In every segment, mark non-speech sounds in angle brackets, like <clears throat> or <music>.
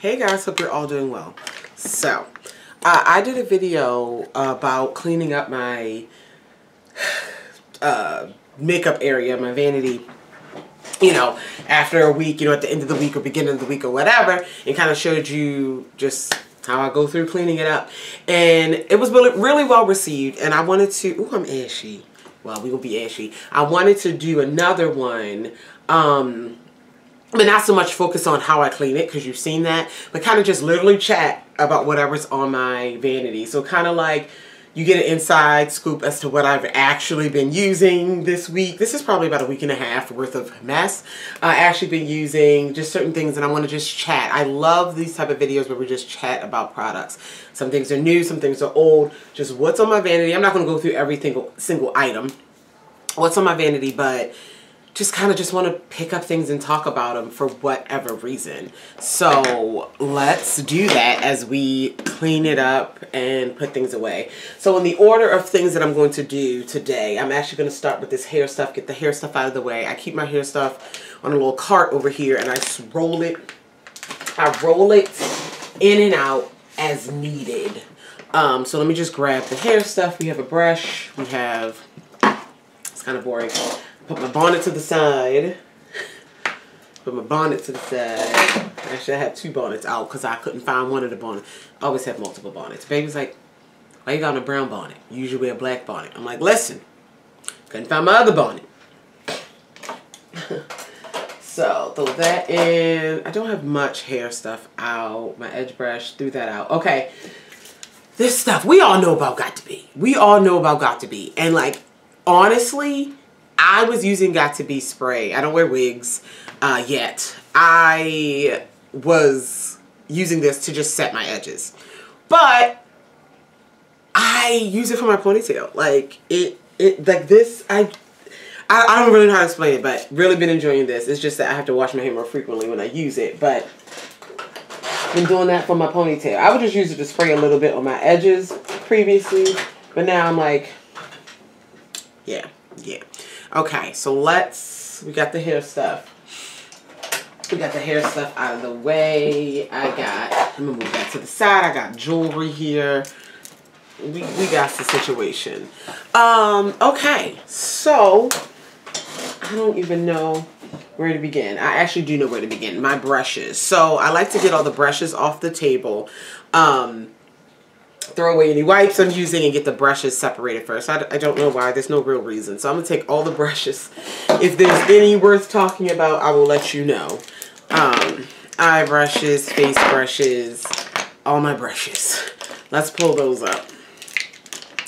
Hey guys, hope you're all doing well. So, uh, I did a video about cleaning up my <sighs> uh, makeup area, my vanity, you know, after a week, you know, at the end of the week or beginning of the week or whatever, and kind of showed you just how I go through cleaning it up. And it was really, really well received, and I wanted to, oh I'm ashy. Well, we will be ashy. I wanted to do another one, um, but not so much focus on how I clean it because you've seen that, but kind of just literally chat about whatever's on my vanity. So kind of like you get an inside scoop as to what I've actually been using this week. This is probably about a week and a half worth of mess. I actually been using just certain things and I want to just chat. I love these type of videos where we just chat about products. Some things are new, some things are old. Just what's on my vanity. I'm not going to go through every single, single item. What's on my vanity, but just kind of just want to pick up things and talk about them for whatever reason. So let's do that as we clean it up and put things away. So in the order of things that I'm going to do today, I'm actually going to start with this hair stuff, get the hair stuff out of the way. I keep my hair stuff on a little cart over here and I roll it, I roll it in and out as needed. Um, so let me just grab the hair stuff. We have a brush. We have, it's kind of boring. Put my bonnet to the side. Put my bonnet to the side. Actually, I had two bonnets out because I couldn't find one of the bonnets. I always have multiple bonnets. Baby's like, why you got a brown bonnet? You usually wear a black bonnet. I'm like, listen, couldn't find my other bonnet. <laughs> so, throw that in. I don't have much hair stuff out. My edge brush, threw that out. Okay. This stuff, we all know about Got2b. We all know about Got2b. And like, honestly, I was using Got2b spray. I don't wear wigs uh, yet. I was using this to just set my edges. But I use it for my ponytail. Like it, it like this, I, I, I don't really know how to explain it, but really been enjoying this. It's just that I have to wash my hair more frequently when I use it, but been doing that for my ponytail. I would just use it to spray a little bit on my edges previously, but now I'm like, yeah, yeah. Okay, so let's, we got the hair stuff. We got the hair stuff out of the way. I got, let me move that to the side. I got jewelry here. We, we got the situation. Um, okay, so I don't even know where to begin. I actually do know where to begin. My brushes. So I like to get all the brushes off the table. Um, throw away any wipes I'm using and get the brushes separated first. I, I don't know why. There's no real reason. So I'm going to take all the brushes. If there's any worth talking about, I will let you know. Um, eye brushes, face brushes, all my brushes. Let's pull those up.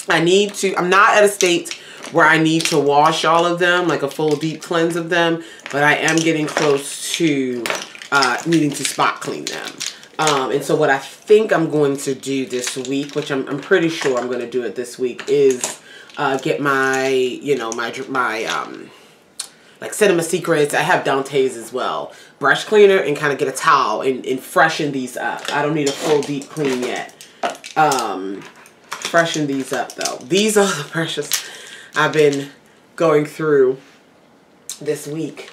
I need to, I'm not at a state where I need to wash all of them, like a full deep cleanse of them, but I am getting close to uh, needing to spot clean them. Um, and so what I think I'm going to do this week, which I'm, I'm pretty sure I'm going to do it this week, is uh, get my, you know, my, my, um, like Cinema Secrets. I have Dante's as well. Brush cleaner and kind of get a towel and, and freshen these up. I don't need a full deep clean yet. Um, freshen these up though. These are the brushes I've been going through this week,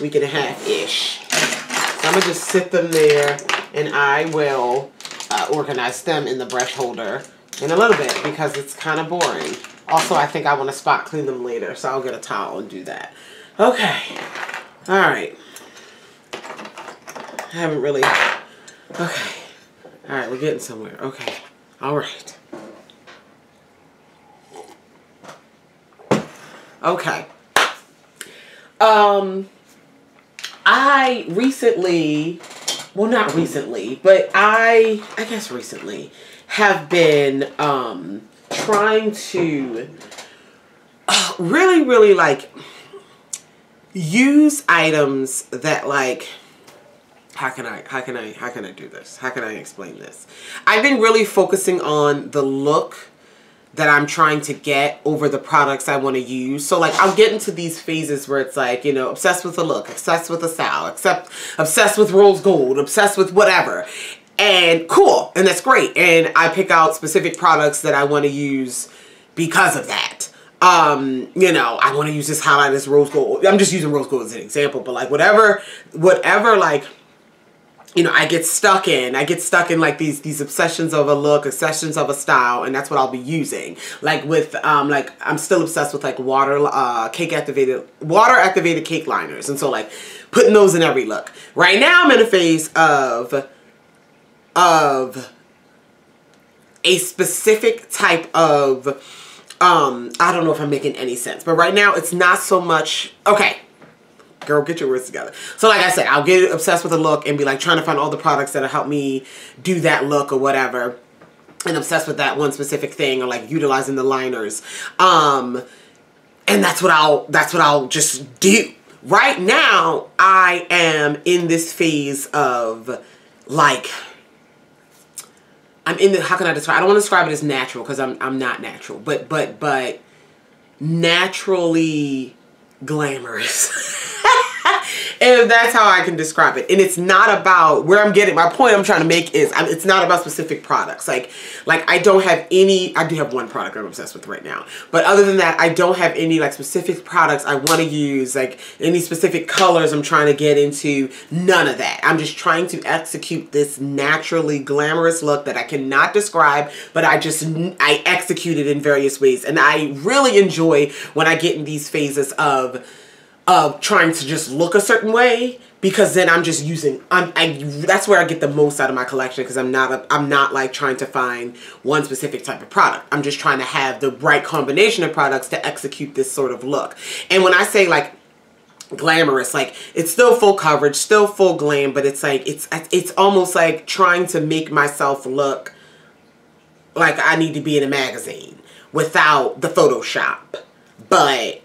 week and a half-ish. So I'm going to just sit them there and I will uh, organize them in the brush holder in a little bit because it's kind of boring. Also, I think I want to spot clean them later, so I'll get a towel and do that. Okay. All right. I haven't really... Okay. All right, we're getting somewhere. Okay. All right. Okay. Um, I recently well not recently but i i guess recently have been um trying to uh, really really like use items that like how can I how can I how can I do this? How can I explain this? I've been really focusing on the look that I'm trying to get over the products I want to use. So like I'll get into these phases where it's like, you know, obsessed with the look, obsessed with the style, except obsessed with rose gold, obsessed with whatever. And cool, and that's great. And I pick out specific products that I want to use because of that. Um, you know, I want to use this highlight, this rose gold. I'm just using rose gold as an example, but like whatever, whatever like you know, I get stuck in. I get stuck in like these these obsessions of a look, obsessions of a style, and that's what I'll be using. Like with um like I'm still obsessed with like water uh cake activated water activated cake liners. And so like putting those in every look. Right now I'm in a phase of of a specific type of um I don't know if I'm making any sense, but right now it's not so much okay girl, get your words together. So like I said, I'll get obsessed with a look and be like trying to find all the products that'll help me do that look or whatever. And obsessed with that one specific thing or like utilizing the liners. Um, and that's what I'll, that's what I'll just do. Right now, I am in this phase of like, I'm in the, how can I describe, I don't want to describe it as natural because I'm, I'm not natural, but, but, but naturally glamorous. <laughs> and that's how I can describe it. And it's not about where I'm getting my point I'm trying to make is it's not about specific products. Like like I don't have any I do have one product I'm obsessed with right now. But other than that, I don't have any like specific products I want to use, like any specific colors I'm trying to get into. None of that. I'm just trying to execute this naturally glamorous look that I cannot describe, but I just I execute it in various ways. And I really enjoy when I get in these phases of of trying to just look a certain way because then I'm just using I'm I that's where I get the most out of my collection because I'm not a, I'm not like trying to find one specific type of product. I'm just trying to have the right combination of products to execute this sort of look. And when I say like glamorous like it's still full coverage still full glam but it's like it's it's almost like trying to make myself look like I need to be in a magazine without the photoshop but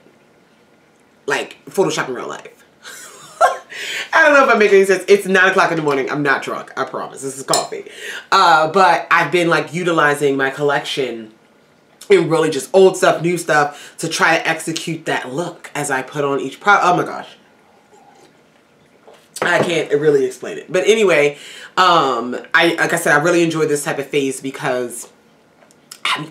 like Photoshop in real life. <laughs> I don't know if I make any sense. It's 9 o'clock in the morning. I'm not drunk. I promise. This is coffee. Uh, but I've been like utilizing my collection and really just old stuff, new stuff to try to execute that look as I put on each product. Oh my gosh. I can't really explain it. But anyway, um, I like I said, I really enjoy this type of phase because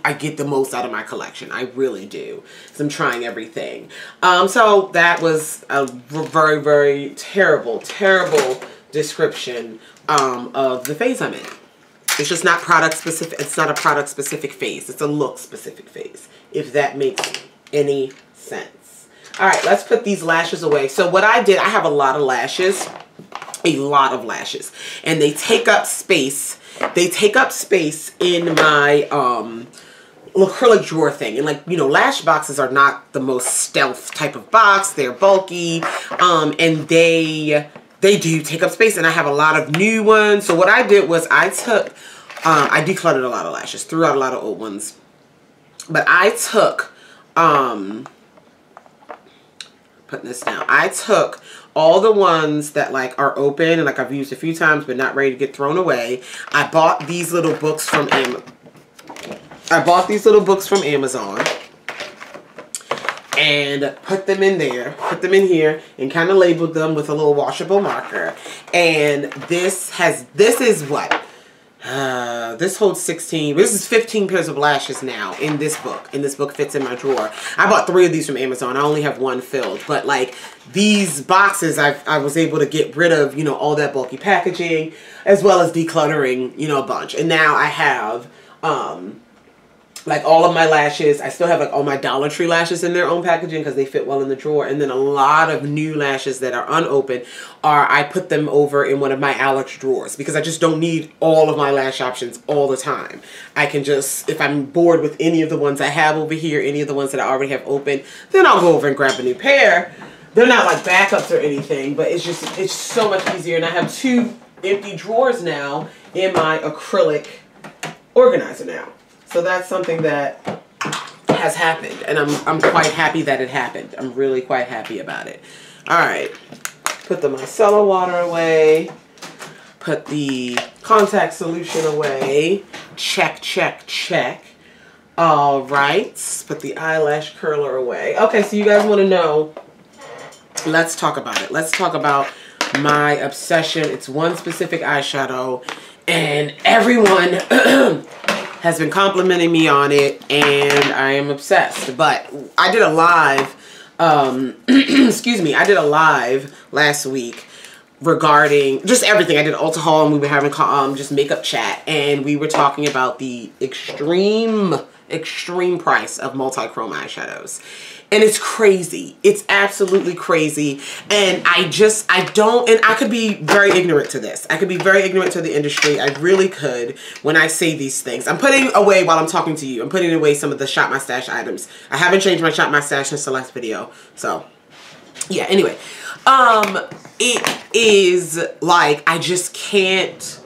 I, get the most out of my collection. I really do. So I'm trying everything. Um, so that was a very, very terrible, terrible description um, of the phase I'm in. It's just not product specific. It's not a product specific phase. It's a look specific phase. If that makes any sense. All right, let's put these lashes away. So what I did, I have a lot of lashes, a lot of lashes, and they take up space they take up space in my um, acrylic drawer thing. And like, you know, lash boxes are not the most stealth type of box. They're bulky. Um, and they, they do take up space. And I have a lot of new ones. So what I did was I took, um, I decluttered a lot of lashes, threw out a lot of old ones. But I took, um, putting this down, I took all the ones that like are open and like I've used a few times but not ready to get thrown away. I bought these little books from Am I bought these little books from Amazon and put them in there, put them in here and kind of labeled them with a little washable marker. And this has, this is what? Uh, <sighs> this holds 16, this is 15 pairs of lashes now in this book. And this book fits in my drawer. I bought three of these from Amazon. I only have one filled. But like these boxes, i I was able to get rid of, you know, all that bulky packaging as well as decluttering, you know, a bunch. And now I have, um, like all of my lashes. I still have like all my Dollar Tree lashes in their own packaging because they fit well in the drawer. And then a lot of new lashes that are unopened are I put them over in one of my Alex drawers because I just don't need all of my lash options all the time. I can just, if I'm bored with any of the ones I have over here, any of the ones that I already have open, then I'll go over and grab a new pair. They're not like backups or anything, but it's just, it's so much easier. And I have two empty drawers now in my acrylic organizer now. So that's something that has happened and I'm, I'm quite happy that it happened. I'm really quite happy about it. All right, put the micellar water away, put the contact solution away, check, check, check. All right, put the eyelash curler away. Okay, so you guys want to know, let's talk about it. Let's talk about my obsession. It's one specific eyeshadow and everyone <clears throat> has been complimenting me on it and I am obsessed. But I did a live, um, <clears throat> excuse me, I did a live last week regarding just everything. I did Ulta haul and we were having um, just makeup chat and we were talking about the extreme, extreme price of multi-chrome eyeshadows. And it's crazy. It's absolutely crazy. And I just, I don't, and I could be very ignorant to this. I could be very ignorant to the industry. I really could when I say these things. I'm putting away while I'm talking to you. I'm putting away some of the Shop My Stash items. I haven't changed my Shop My Stash since the last video. So, yeah, anyway. Um, it is like, I just can't,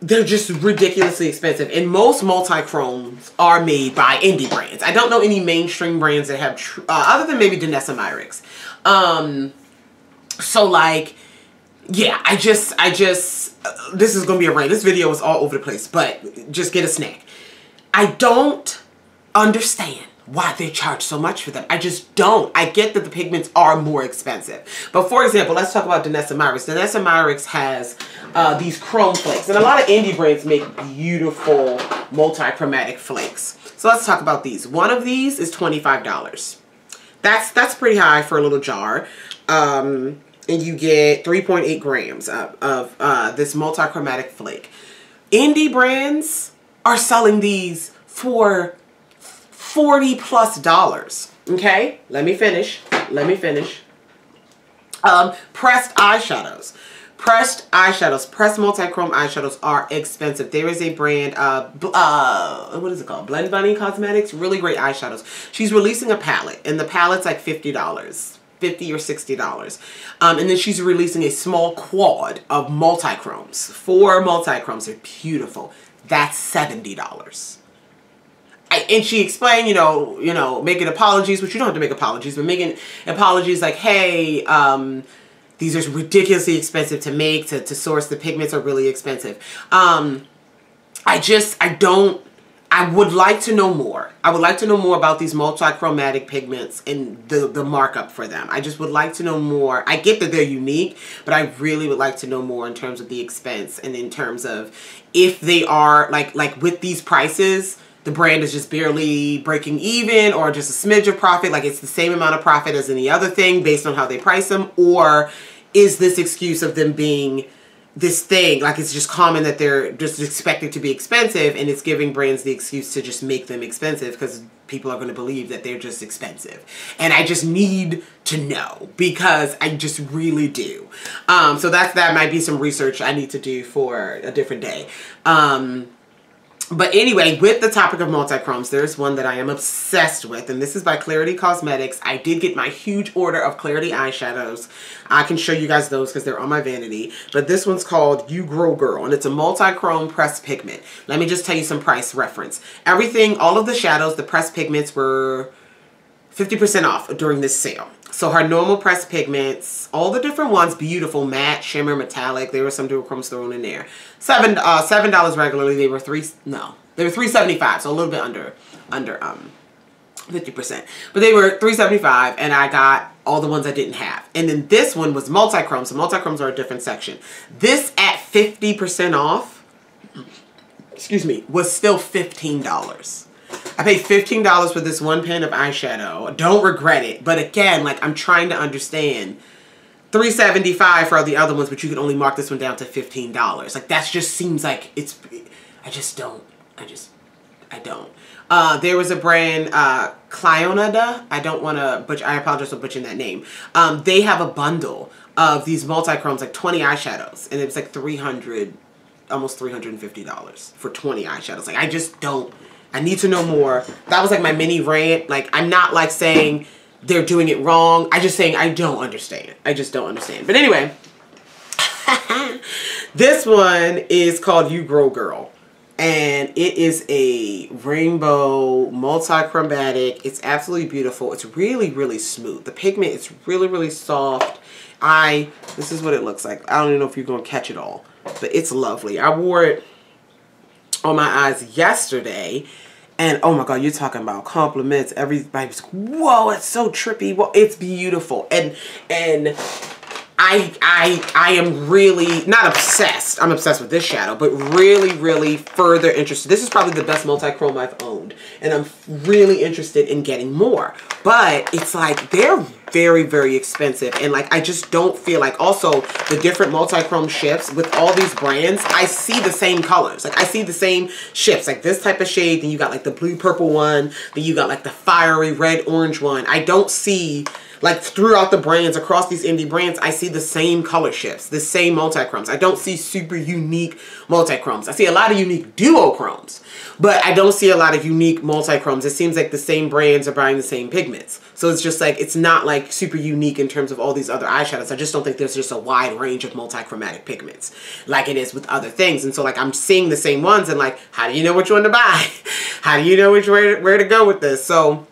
they're just ridiculously expensive. And most multi-chromes are made by indie brands. I don't know any mainstream brands that have, uh, other than maybe Danessa Myricks. Um, so like, yeah, I just, I just, uh, this is going to be a rant. This video is all over the place, but just get a snack. I don't understand why they charge so much for them. I just don't. I get that the pigments are more expensive. But for example, let's talk about Danessa Myricks. Danessa Myricks has uh, these chrome flakes. And a lot of indie brands make beautiful multi-chromatic flakes. So let's talk about these. One of these is $25. That's, that's pretty high for a little jar. Um, and you get 3.8 grams of, of uh, this multi-chromatic flake. Indie brands are selling these for 40 plus dollars. Okay, let me finish. Let me finish. Um, pressed eyeshadows. Pressed eyeshadows, pressed multi-chrome eyeshadows are expensive. There is a brand, uh, uh, what is it called? Blend Bunny Cosmetics. Really great eyeshadows. She's releasing a palette, and the palette's like $50. 50 or $60. Um, and then she's releasing a small quad of multi-chromes. Four multi-chromes. They're beautiful. That's $70. I, and she explained, you know, you know, making apologies, which you don't have to make apologies, but making apologies like, hey, um, these are ridiculously expensive to make, to, to source. The pigments are really expensive. Um, I just, I don't, I would like to know more. I would like to know more about these multi-chromatic pigments and the, the markup for them. I just would like to know more. I get that they're unique, but I really would like to know more in terms of the expense and in terms of if they are, like, like with these prices, the brand is just barely breaking even or just a smidge of profit, like it's the same amount of profit as any other thing based on how they price them, or is this excuse of them being this thing, like it's just common that they're just expected to be expensive and it's giving brands the excuse to just make them expensive because people are going to believe that they're just expensive. And I just need to know because I just really do. Um, so that's, that might be some research I need to do for a different day. Um, but anyway, with the topic of multi-chromes, there's one that I am obsessed with, and this is by Clarity Cosmetics. I did get my huge order of Clarity eyeshadows. I can show you guys those because they're on my vanity. But this one's called You Grow Girl, and it's a multi-chrome pressed pigment. Let me just tell you some price reference. Everything, all of the shadows, the pressed pigments were 50% off during this sale. So her normal pressed pigments, all the different ones, beautiful, matte, shimmer, metallic. There were some duochromes thrown in there. Seven uh seven dollars regularly. They were three no. They were three seventy five, so a little bit under under um 50%. But they were 375 and I got all the ones I didn't have. And then this one was multi-chrome. So multi-chromes are a different section. This at 50% off, excuse me, was still $15. I paid $15 for this one pan of eyeshadow. Don't regret it. But again, like I'm trying to understand. 375 for all the other ones, but you can only mark this one down to $15. Like that just seems like it's, I just don't, I just, I don't. Uh, there was a brand, uh, Clionadh. I don't want to butcher, I apologize for butchering that name. Um, they have a bundle of these multi-chromes, like 20 eyeshadows, and it was like 300 almost $350 for 20 eyeshadows. Like I just don't, I need to know more. That was like my mini rant. Like, I'm not like saying they're doing it wrong. I just saying I don't understand. I just don't understand. But anyway, <laughs> this one is called You Grow Girl. And it is a rainbow, multi-chromatic. It's absolutely beautiful. It's really, really smooth. The pigment is really, really soft. I, this is what it looks like. I don't even know if you're going to catch it all. But it's lovely. I wore it on my eyes yesterday and oh my god you're talking about compliments everybody's like whoa it's so trippy well it's beautiful and and I I I am really not obsessed. I'm obsessed with this shadow, but really, really further interested. This is probably the best multi-chrome I've owned, and I'm really interested in getting more. But it's like they're very, very expensive, and like I just don't feel like. Also, the different multi-chrome shifts with all these brands, I see the same colors. Like I see the same shifts, like this type of shade. Then you got like the blue purple one. Then you got like the fiery red orange one. I don't see like throughout the brands, across these indie brands, I see the same color shifts, the same multi-chromes. I don't see super unique multi-chromes. I see a lot of unique duochromes, but I don't see a lot of unique multi-chromes. It seems like the same brands are buying the same pigments. So it's just like, it's not like super unique in terms of all these other eyeshadows. I just don't think there's just a wide range of multi-chromatic pigments like it is with other things. And so like, I'm seeing the same ones and like, how do you know which one to buy? <laughs> how do you know which way, where to go with this? So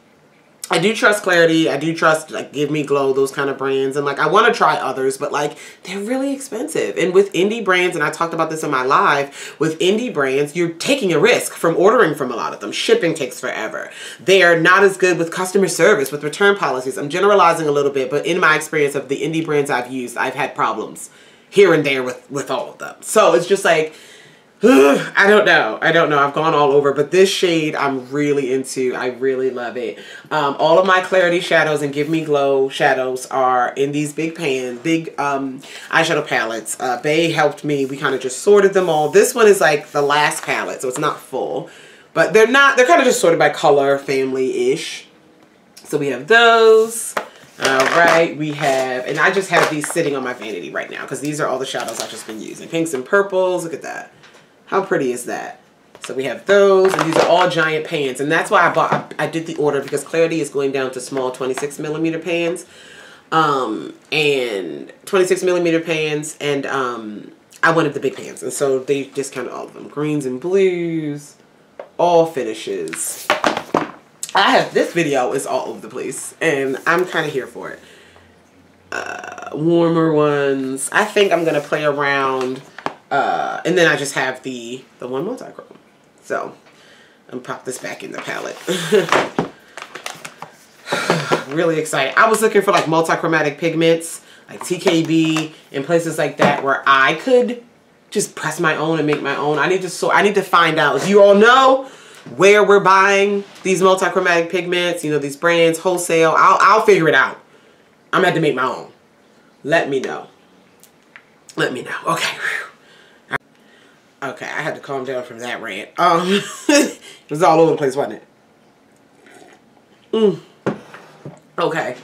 I do trust Clarity. I do trust like Give Me Glow, those kind of brands. And like I want to try others, but like they're really expensive. And with indie brands, and I talked about this in my live, with indie brands, you're taking a risk from ordering from a lot of them. Shipping takes forever. They are not as good with customer service, with return policies. I'm generalizing a little bit, but in my experience of the indie brands I've used, I've had problems here and there with, with all of them. So it's just like <sighs> I don't know. I don't know. I've gone all over, but this shade I'm really into. I really love it. Um, all of my Clarity shadows and Give Me Glow shadows are in these big pan, big um, eyeshadow palettes. Uh, Bay helped me. We kind of just sorted them all. This one is like the last palette, so it's not full. But they're not, they're kind of just sorted by color, family-ish. So we have those. All right, we have, and I just have these sitting on my vanity right now because these are all the shadows I've just been using. Pinks and purples, look at that. How pretty is that? So we have those, and these are all giant pans. And that's why I bought, I, I did the order because Clarity is going down to small 26 millimeter pans. Um, and 26 millimeter pans, and um, I wanted the big pans. And so they discounted all of them. Greens and blues, all finishes. I have, this video is all over the place, and I'm kind of here for it. Uh, warmer ones. I think I'm going to play around uh, and then I just have the, the one multi-chrome. So, I'm pop this back in the palette. <sighs> really excited. I was looking for like multi-chromatic pigments, like TKB, and places like that where I could just press my own and make my own. I need to so I need to find out. If you all know where we're buying these multi-chromatic pigments, you know, these brands, wholesale, I'll, I'll figure it out. I'm going to have to make my own. Let me know. Let me know. Okay. <laughs> Okay, I had to calm down from that rant. Um, <laughs> it was all over the place, wasn't it? Mm. Okay.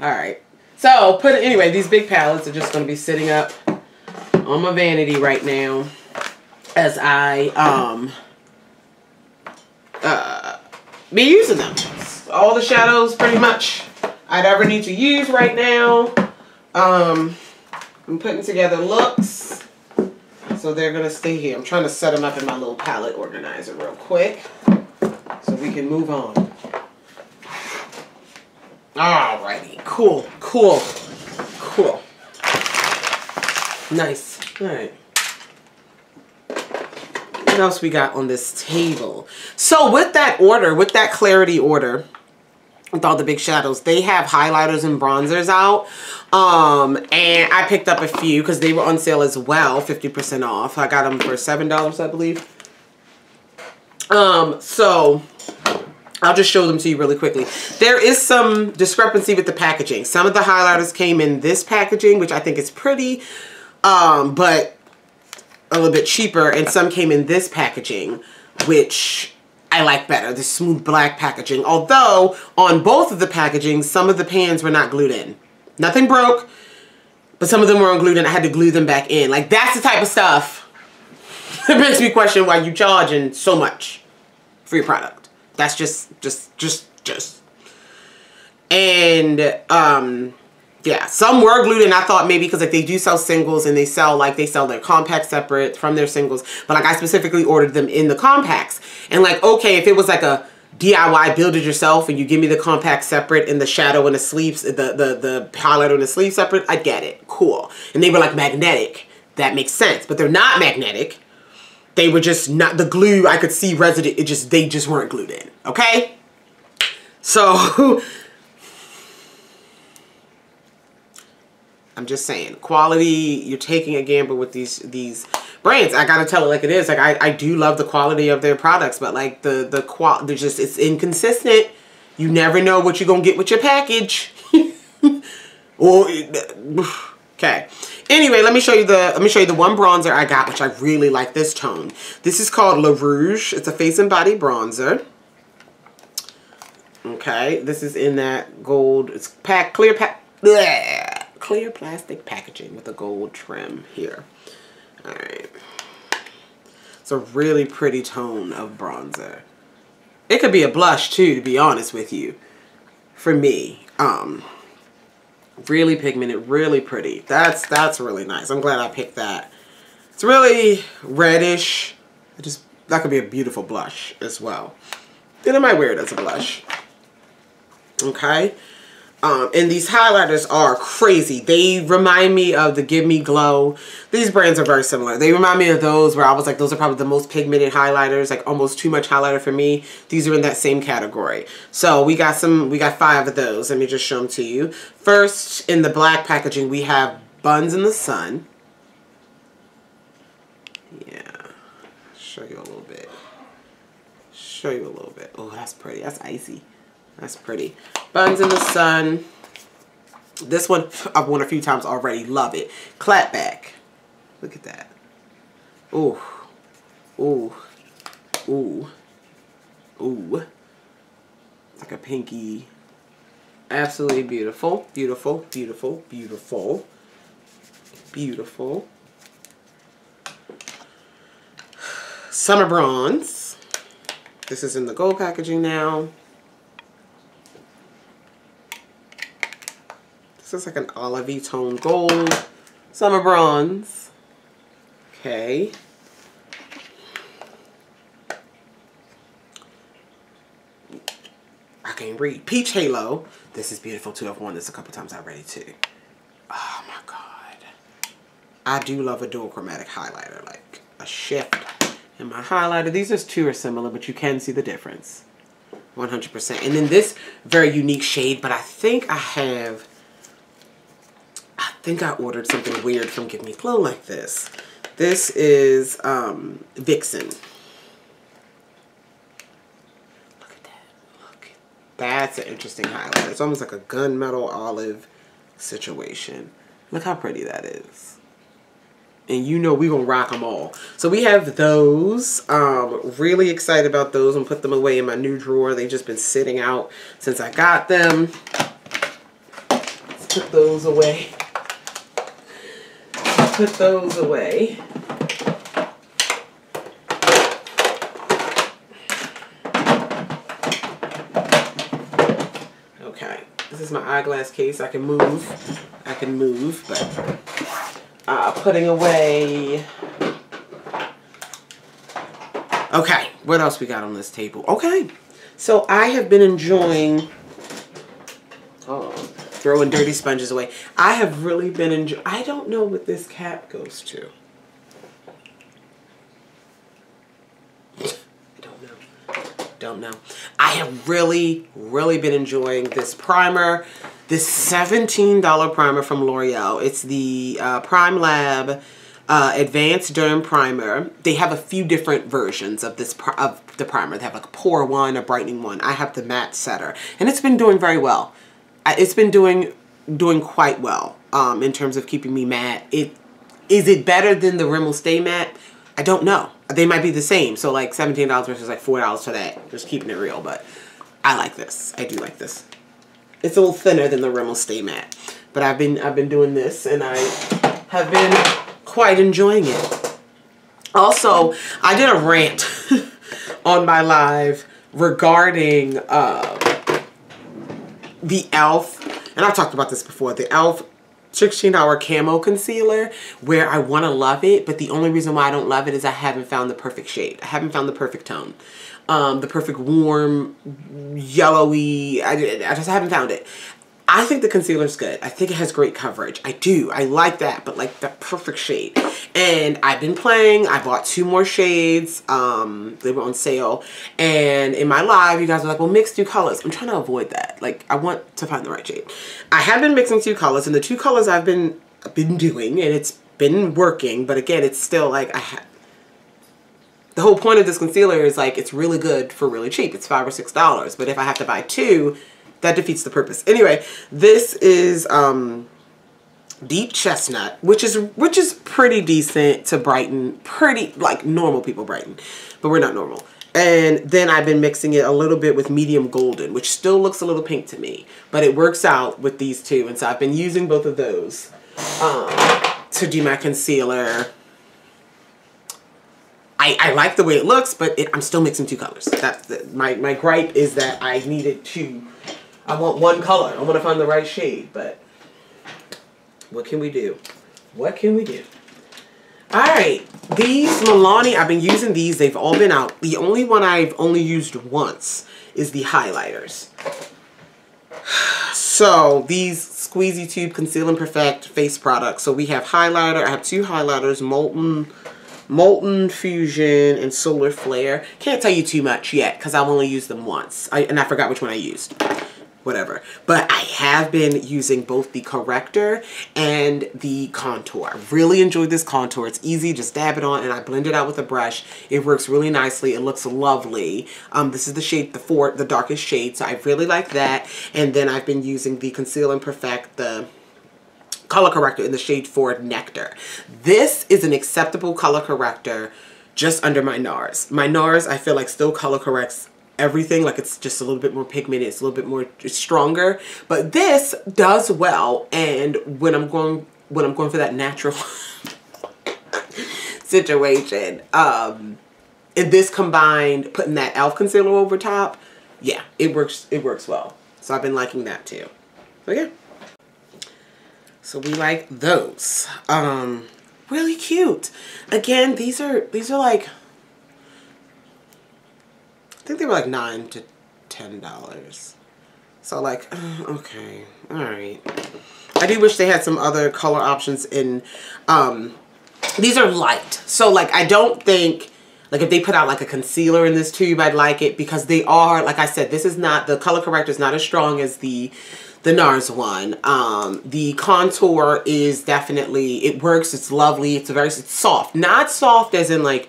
All right. So, put anyway, these big palettes are just going to be sitting up on my vanity right now as I um uh be using them. All the shadows pretty much I'd ever need to use right now. Um, I'm putting together looks so they're going to stay here. I'm trying to set them up in my little palette organizer real quick so we can move on. Alrighty, cool, cool, cool. Nice, all right. What else we got on this table? So with that order, with that Clarity order, with all the big shadows. They have highlighters and bronzers out. Um, and I picked up a few because they were on sale as well, 50% off. I got them for $7, I believe. Um, so I'll just show them to you really quickly. There is some discrepancy with the packaging. Some of the highlighters came in this packaging, which I think is pretty, um, but a little bit cheaper. And some came in this packaging, which I like better, the smooth black packaging. Although, on both of the packaging, some of the pans were not glued in. Nothing broke, but some of them were unglued and I had to glue them back in. Like, that's the type of stuff <laughs> that makes me question why you charging so much for your product. That's just, just, just, just. And, um, yeah, some were glued and I thought maybe because if they do sell singles and they sell like they sell their compacts separate from their singles, but like I specifically ordered them in the compacts. And like, okay, if it was like a DIY build it yourself and you give me the compact separate and the shadow and the sleeves, the, the, the highlighter and the sleeve separate, I get it. Cool. And they were like magnetic. That makes sense. But they're not magnetic. They were just not, the glue I could see resident, it just, they just weren't glued in. Okay? So, <laughs> I'm just saying. Quality, you're taking a gamble with these these brands. I gotta tell it like it is. Like I, I do love the quality of their products, but like the the qual they're just it's inconsistent. You never know what you're gonna get with your package. <laughs> or <sighs> okay. Anyway, let me show you the let me show you the one bronzer I got, which I really like this tone. This is called Le Rouge. It's a face and body bronzer. Okay, this is in that gold. It's pack clear pack clear plastic packaging with a gold trim here. All right. It's a really pretty tone of bronzer. It could be a blush too, to be honest with you. For me, um, really pigmented, really pretty. That's that's really nice. I'm glad I picked that. It's really reddish. It just that could be a beautiful blush as well. Then I might wear it as a blush. Okay. Um, and these highlighters are crazy. They remind me of the Give Me Glow. These brands are very similar. They remind me of those where I was like, those are probably the most pigmented highlighters, like almost too much highlighter for me. These are in that same category. So we got some, we got five of those. Let me just show them to you. First, in the black packaging, we have Buns in the Sun. Yeah, show you a little bit. Show you a little bit. Oh, that's pretty. That's icy. That's pretty. Buns in the Sun. This one I've worn a few times already. Love it. Clapback. Look at that. Ooh. Ooh. Ooh. Ooh. Like a pinky. Absolutely beautiful. Beautiful. Beautiful. Beautiful. Beautiful. Summer Bronze. This is in the gold packaging now. This is like an olivey tone gold. Summer bronze. Okay. I can't read. Peach Halo. This is beautiful too. I've worn this a couple times already too. Oh my god. I do love a dual chromatic highlighter. Like a shift in my highlighter. These are two are similar, but you can see the difference. 100%. And then this very unique shade, but I think I have think I ordered something weird from Give Me Glow like this. This is um, Vixen. Look at that. Look. That's an interesting highlight. It's almost like a gunmetal olive situation. Look how pretty that is. And you know we're going to rock them all. So we have those. Um, really excited about those and put them away in my new drawer. They've just been sitting out since I got them. Let's put those away put those away. Okay, this is my eyeglass case. I can move. I can move, but uh, putting away. Okay, what else we got on this table? Okay, so I have been enjoying. Throwing dirty sponges away. I have really been enjoying, I don't know what this cap goes to. I don't know. Don't know. I have really, really been enjoying this primer. This $17 primer from L'Oreal. It's the uh, Prime Lab uh, Advanced Derm Primer. They have a few different versions of this of the primer. They have like a pore one, a brightening one. I have the matte setter. And it's been doing very well it's been doing doing quite well um, in terms of keeping me matte. It is it better than the Rimmel Stay Matte? I don't know. They might be the same. So like $17 versus like $4 for that. Just keeping it real. But I like this. I do like this. It's a little thinner than the Rimmel Stay Matte. But I've been I've been doing this and I have been quite enjoying it. Also, I did a rant <laughs> on my live regarding uh, the e.l.f. And I've talked about this before. The e.l.f. 16 hour camo concealer where I want to love it. But the only reason why I don't love it is I haven't found the perfect shade. I haven't found the perfect tone. Um, the perfect warm, yellowy, I, I just haven't found it. I think the concealer's good. I think it has great coverage. I do. I like that, but like the perfect shade. And I've been playing. I bought two more shades. Um, they were on sale. And in my live, you guys were like, well, mix two colors. I'm trying to avoid that. Like, I want to find the right shade. I have been mixing two colors, and the two colors I've been been doing and it's been working, but again, it's still like I have the whole point of this concealer is like it's really good for really cheap. It's five or six dollars. But if I have to buy two, that defeats the purpose. Anyway, this is um deep chestnut, which is which is pretty decent to brighten, pretty like normal people brighten, but we're not normal. And then I've been mixing it a little bit with medium golden, which still looks a little pink to me, but it works out with these two. And so I've been using both of those um, to do my concealer I, I like the way it looks, but it, I'm still mixing two colors. That's the, my, my gripe is that I needed to, I want one color. I want to find the right shade, but what can we do? What can we do? All right, these Milani, I've been using these. They've all been out. The only one I've only used once is the highlighters. <sighs> So these Squeezy Tube Conceal and Perfect face products. So we have highlighter. I have two highlighters, Molten Molten Fusion and Solar Flare. Can't tell you too much yet because I've only used them once. I, and I forgot which one I used. Whatever. But I have been using both the corrector and the contour. I really enjoyed this contour. It's easy. Just dab it on and I blend it out with a brush. It works really nicely. It looks lovely. Um, this is the shade, the four, the darkest shade. So I really like that. And then I've been using the Conceal and Perfect, the color corrector in the shade Forward Nectar. This is an acceptable color corrector just under my NARS. My NARS, I feel like still color corrects everything like it's just a little bit more pigmented it's a little bit more stronger but this does well and when I'm going when I'm going for that natural <laughs> situation um and this combined putting that elf concealer over top yeah it works it works well so I've been liking that too so yeah so we like those. Um, really cute. Again, these are, these are like, think they were like nine to ten dollars. So like, <sighs> okay, all right. I do wish they had some other color options in, um, these are light. So like, I don't think, like if they put out like a concealer in this tube, I'd like it because they are, like I said, this is not, the color corrector is not as strong as the the NARS one. Um, the contour is definitely, it works, it's lovely, it's a very, it's soft. Not soft as in like,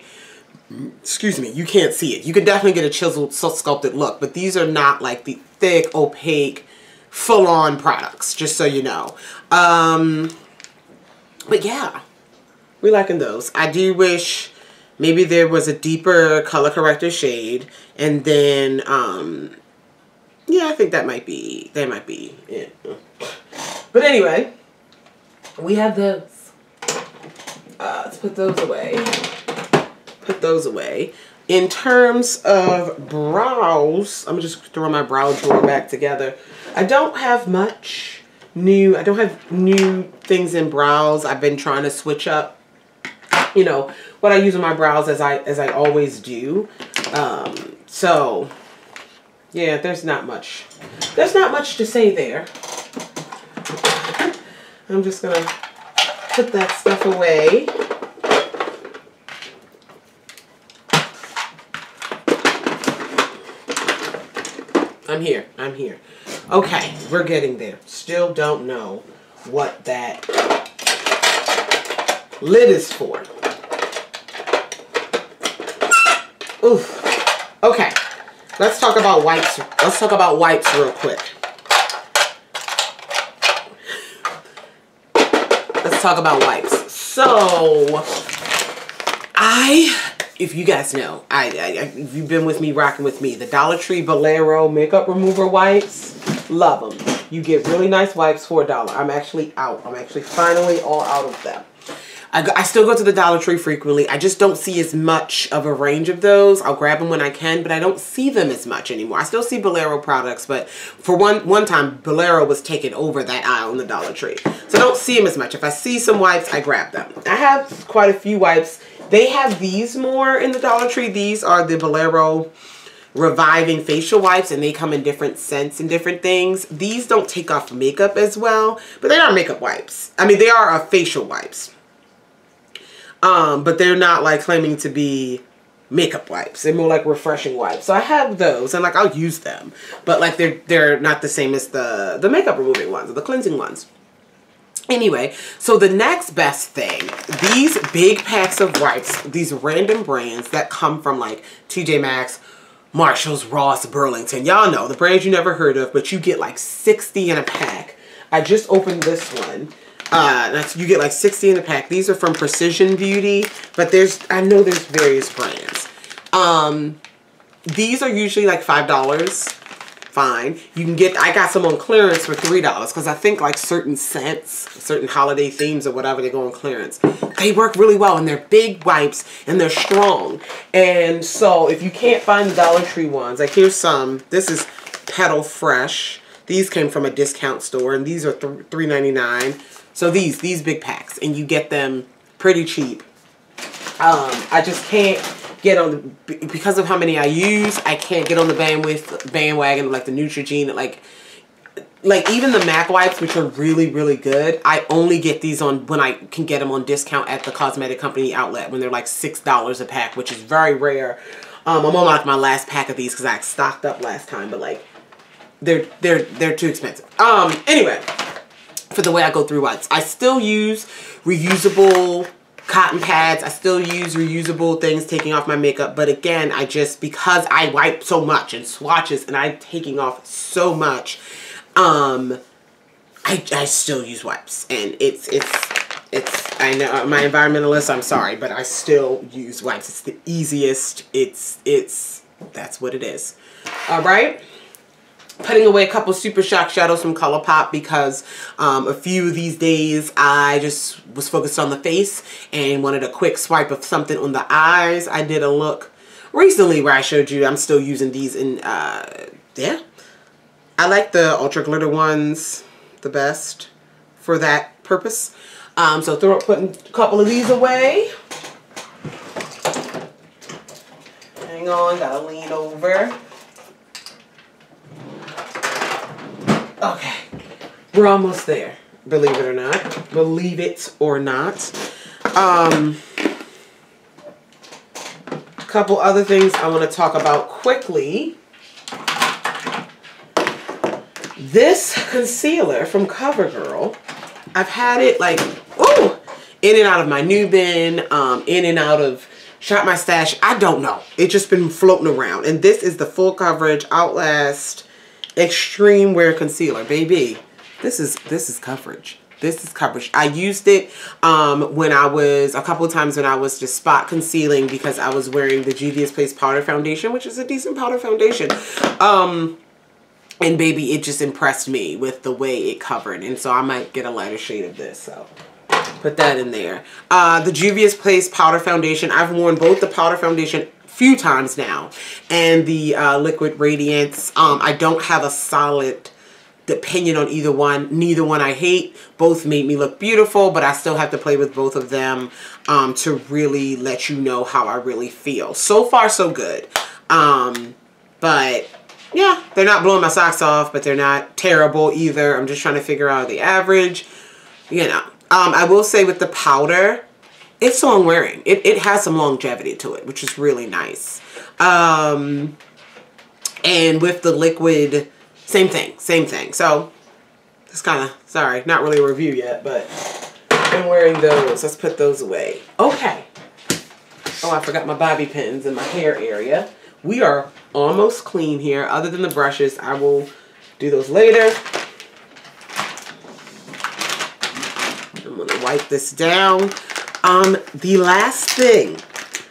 excuse me, you can't see it. You can definitely get a chiseled, sculpted look, but these are not like the thick, opaque, full-on products, just so you know. Um, but yeah, we liking those. I do wish maybe there was a deeper color corrector shade and then um, yeah, I think that might be, that might be it. But anyway, we have those. Uh, let's put those away. Put those away. In terms of brows, I'm just throw my brow drawer back together. I don't have much new, I don't have new things in brows. I've been trying to switch up, you know, what I use in my brows as I, as I always do. Um, so yeah, there's not much. There's not much to say there. I'm just going to put that stuff away. I'm here. I'm here. Okay, we're getting there. Still don't know what that lid is for. Oof. Okay. Let's talk about wipes. Let's talk about wipes real quick. Let's talk about wipes. So, I, if you guys know, I, I if you've been with me, rocking with me, the Dollar Tree Bolero makeup remover wipes, love them. You get really nice wipes for a dollar. I'm actually out. I'm actually finally all out of them. I, go, I still go to the Dollar Tree frequently. I just don't see as much of a range of those. I'll grab them when I can, but I don't see them as much anymore. I still see Bolero products, but for one one time, Bolero was taking over that aisle in the Dollar Tree. So I don't see them as much. If I see some wipes, I grab them. I have quite a few wipes. They have these more in the Dollar Tree. These are the Bolero reviving facial wipes and they come in different scents and different things. These don't take off makeup as well, but they are makeup wipes. I mean, they are facial wipes. Um, but they're not like claiming to be makeup wipes. They're more like refreshing wipes. So I have those and like I'll use them. But like they're they're not the same as the the makeup removing ones or the cleansing ones. Anyway, so the next best thing, these big packs of wipes, these random brands that come from like TJ Maxx, Marshalls, Ross, Burlington. Y'all know the brands you never heard of, but you get like 60 in a pack. I just opened this one. Uh, you get like 60 in a pack. These are from Precision Beauty, but there's, I know there's various brands. Um, these are usually like $5 fine. You can get, I got some on clearance for $3 because I think like certain scents, certain holiday themes or whatever, they go on clearance. They work really well and they're big wipes and they're strong. And so if you can't find the Dollar Tree ones, like here's some. This is Petal Fresh. These came from a discount store and these are $3.99. So these, these big packs and you get them pretty cheap. Um, I just can't get on the, because of how many I use, I can't get on the bandwidth bandwagon like the Neutrogena, like like even the MAC wipes, which are really, really good, I only get these on when I can get them on discount at the cosmetic company outlet when they're like $6 a pack, which is very rare. Um, I'm on like my last pack of these because I stocked up last time, but like they're, they're, they're too expensive. Um, anyway, for the way I go through wipes, I still use reusable cotton pads. I still use reusable things taking off my makeup. But again, I just, because I wipe so much and swatches and I'm taking off so much, um, I, I still use wipes. And it's, it's, it's, I know, my environmentalist, I'm sorry, but I still use wipes. It's the easiest. It's, it's, that's what it is. All right putting away a couple Super Shock shadows from ColourPop because um, a few of these days I just was focused on the face and wanted a quick swipe of something on the eyes. I did a look recently where I showed you I'm still using these in, uh, yeah. I like the Ultra Glitter ones the best for that purpose. Um, so throw putting a couple of these away. Hang on, gotta lean over. Okay, we're almost there, believe it or not. Believe it or not. Um, a couple other things I want to talk about quickly. This concealer from CoverGirl, I've had it like, oh, in and out of my new bin, um, in and out of Shop My Stash. I don't know. It's just been floating around. And this is the full coverage Outlast Extreme Wear Concealer. Baby, this is this is coverage. This is coverage. I used it um, when I was, a couple times when I was just spot concealing because I was wearing the Juvia's Place Powder Foundation, which is a decent powder foundation. Um, and baby, it just impressed me with the way it covered. And so I might get a lighter shade of this. So put that in there. Uh, the Juvia's Place Powder Foundation. I've worn both the powder foundation few times now. And the uh, Liquid Radiance, um, I don't have a solid opinion on either one. Neither one I hate. Both made me look beautiful, but I still have to play with both of them um, to really let you know how I really feel. So far, so good. Um, but yeah, they're not blowing my socks off, but they're not terrible either. I'm just trying to figure out the average. You know, um, I will say with the powder, it's long wearing. It, it has some longevity to it, which is really nice. Um, and with the liquid, same thing, same thing. So it's kind of, sorry, not really a review yet, but I'm wearing those. Let's put those away. Okay. Oh, I forgot my bobby pins in my hair area. We are almost clean here. Other than the brushes, I will do those later. I'm going to wipe this down. Um, the last thing,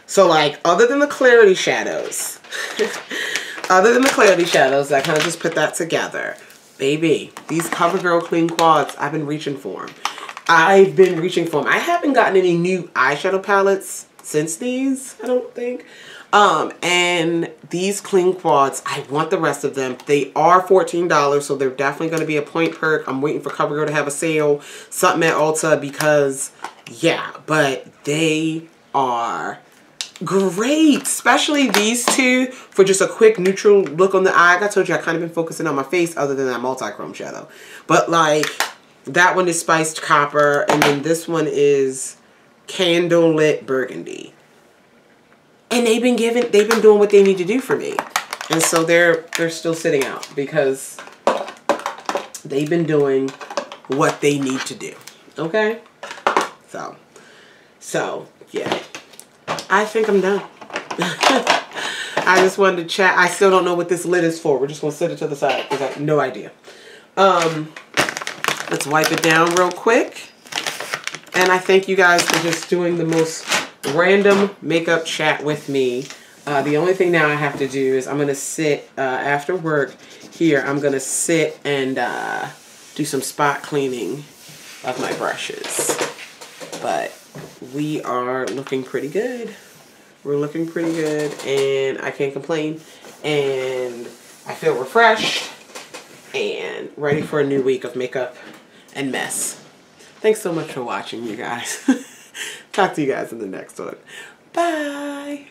so like other than the clarity shadows, <laughs> other than the clarity shadows, I kind of just put that together. Baby, these CoverGirl Clean Quads, I've been reaching for them. I've been reaching for them. I haven't gotten any new eyeshadow palettes since these, I don't think. Um, and these clean quads, I want the rest of them. They are $14, so they're definitely going to be a point perk. I'm waiting for CoverGirl to have a sale, something at Ulta, because yeah, but they are great. Especially these two for just a quick neutral look on the eye. Like I told you, I kind of been focusing on my face other than that multi-chrome shadow. But like, that one is Spiced Copper. And then this one is Candlelit Burgundy. And they've been giving, they've been doing what they need to do for me. And so they're, they're still sitting out because they've been doing what they need to do. Okay? So, so, yeah. I think I'm done. <laughs> I just wanted to chat. I still don't know what this lid is for. We're just going to set it to the side because I have no idea. Um, let's wipe it down real quick. And I thank you guys for just doing the most random makeup chat with me. Uh, the only thing now I have to do is I'm going to sit uh, after work here. I'm going to sit and uh, do some spot cleaning of my brushes. But we are looking pretty good. We're looking pretty good and I can't complain. And I feel refreshed and ready for a new week of makeup and mess. Thanks so much for watching, you guys. <laughs> Talk to you guys in the next one. Bye.